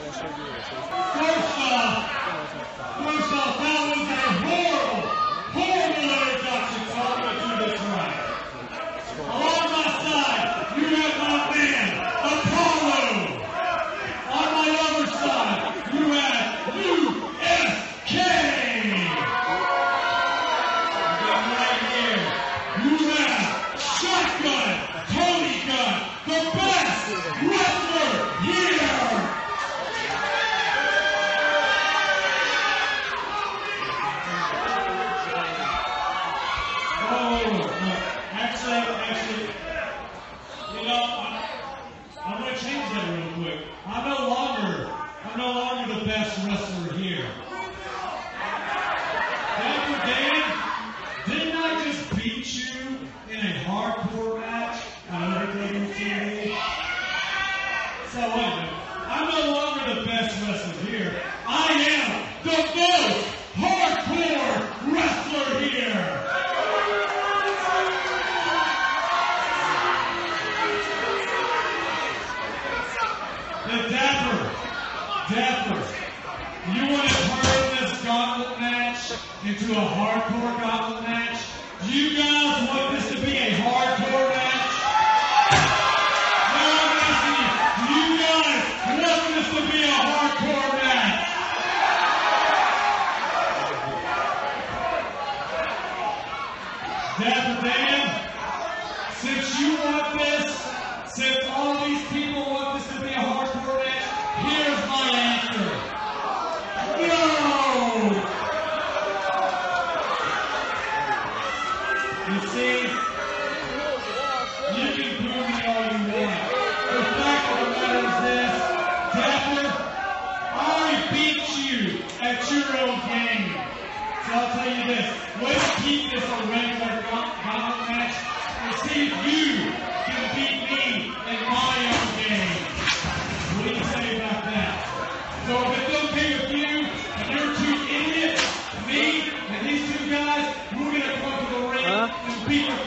多少多少号 You know, I'm going to change that real quick. I'm no longer, I'm no longer the best wrestler here. Dapper Dan, didn't I just beat you in a hardcore match on TV? So. I'm no longer the best wrestler here. Dapper, you want to turn this gauntlet match into a hardcore gauntlet match? Do you guys want this to be a hardcore match? No, I'm asking you, do you guys want this to be a hardcore match? Dapper Dan, since you want this, since all these people want this to be a Your own game. So I'll tell you this. Let's keep this a regular gauntlet match and see if you can beat me in my own game. What do you say about that? So if it's okay with you and your two idiots, me and these two guys, we're going to come to the ring huh? and beat the